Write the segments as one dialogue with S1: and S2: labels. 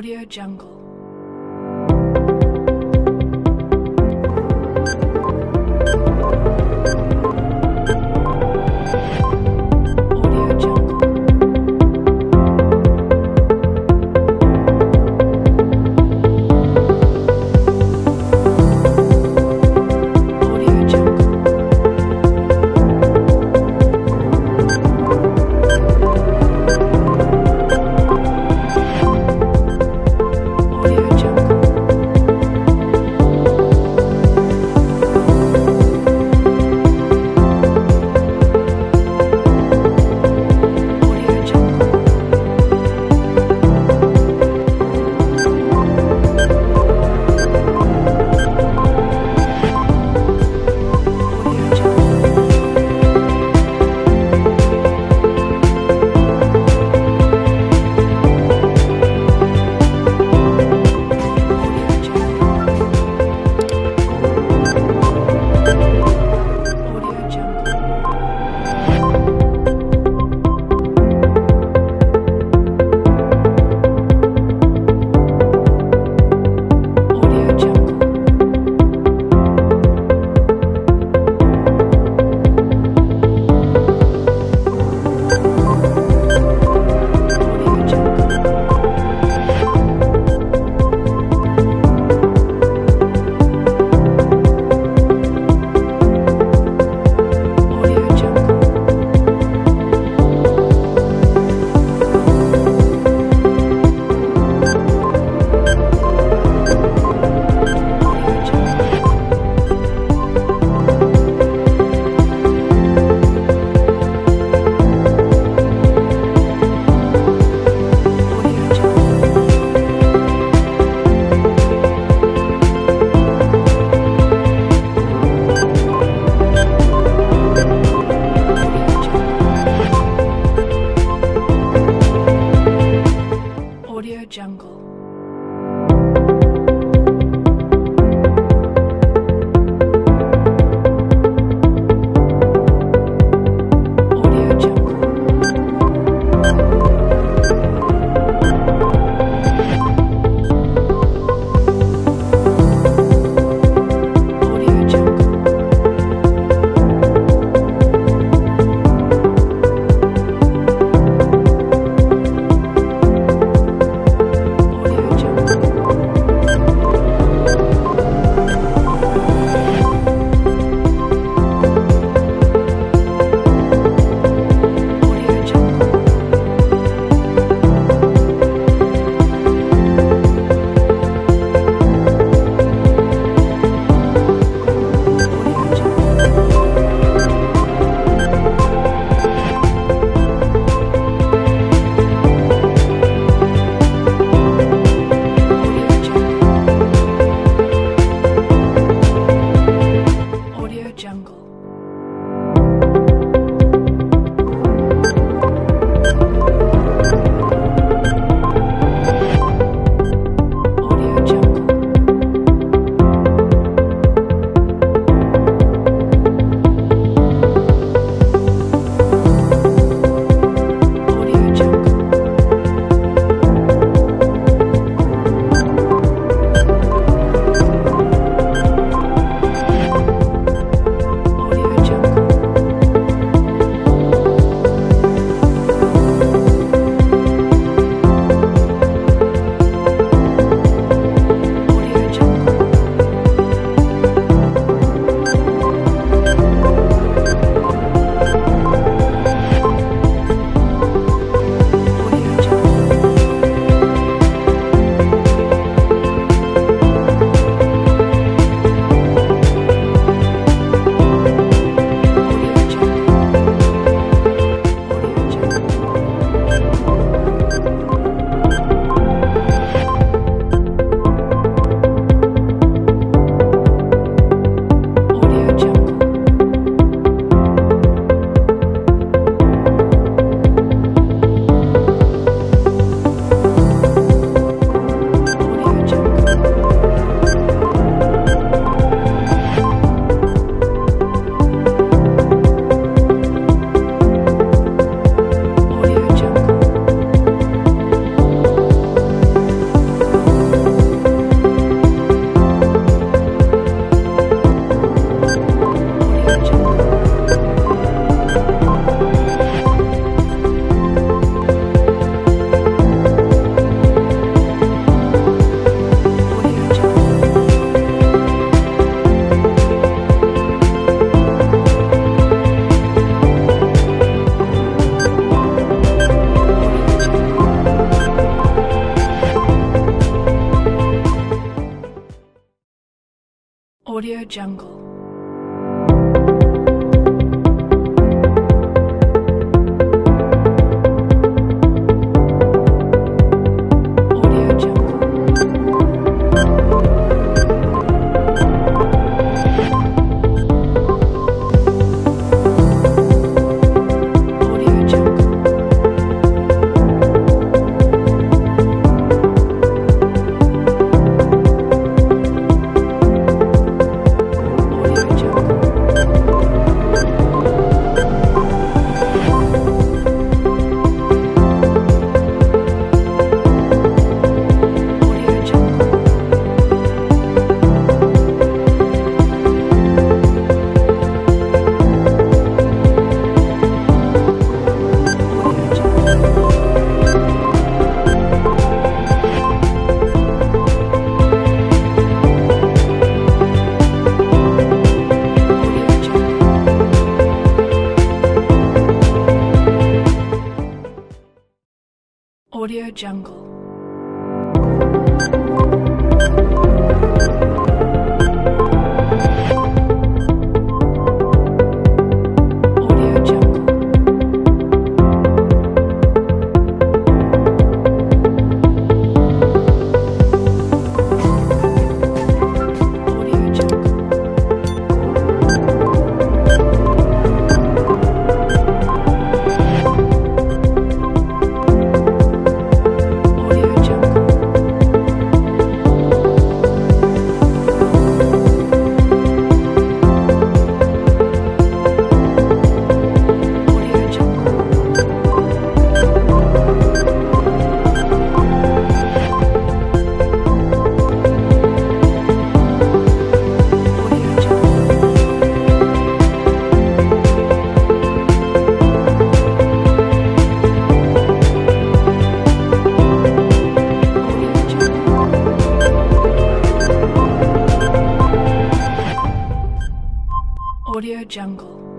S1: Audio Jungle. Audio Jungle. Jungle.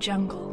S1: Jungle.